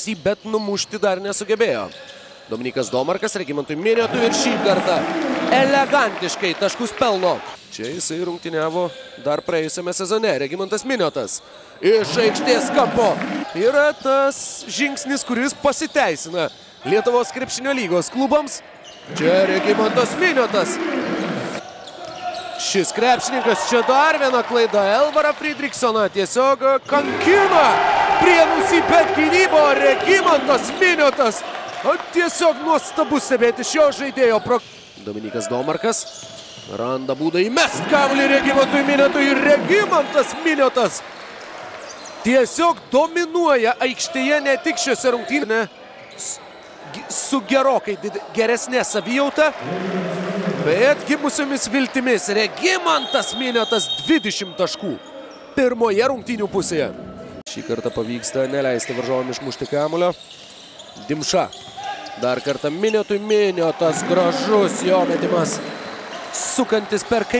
dėmesį, bet numušti dar nesugebėjo. Dominikas Domarkas, Regimantui Minėtui ir šį kartą elegantiškai taškus pelno. Čia jisai rungtyniavo dar praėjusiame sezone. Regimantas Minėtas iš aikštės kampo. Yra tas žingsnis, kuris pasiteisina Lietuvos krepšinio lygos klubams. Čia Regimantas Minėtas. Šis krepšininkas čia dar viena klaida. Elvarą Friedrichsoną tiesiog kankina. Prienusi, bet gynybo Regimantas Minėtas. Tiesiog nuostabu stebėti šio žaidėjo. Pro... Dominikas Domarkas randa būdą įmest kamuolį Regimantui Minėtui ir Regimantas Minėtas tiesiog dominuoja aikštėje ne tik šiose rungtynėse su gerokai geresnė savijauta, bet gimusiomis viltimis Regimantas Minėtas 20 taškų pirmoje rungtynių pusėje. Šį kartą pavyksta neleisti varžovom išmušti kamulio. Dimša. Dar kartą Minėtui Minėtas gražus jo metimas sukantis per kai.